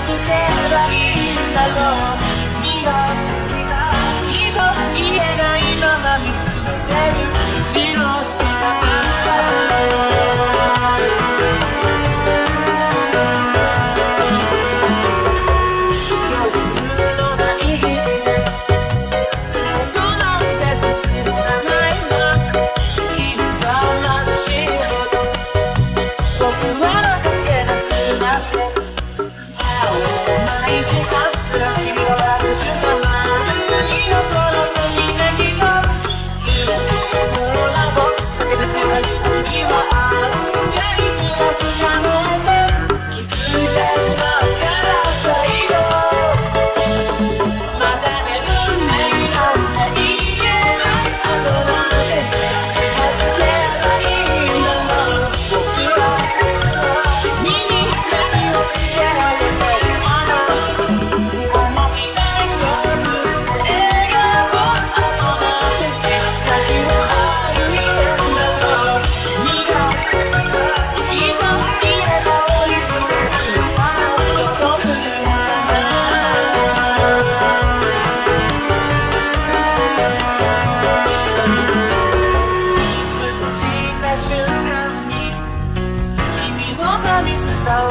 づけばいいんだろう Brasil.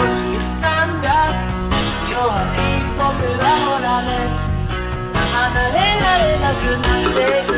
知ったんだ。弱い僕はほらね離れられなくなっていく。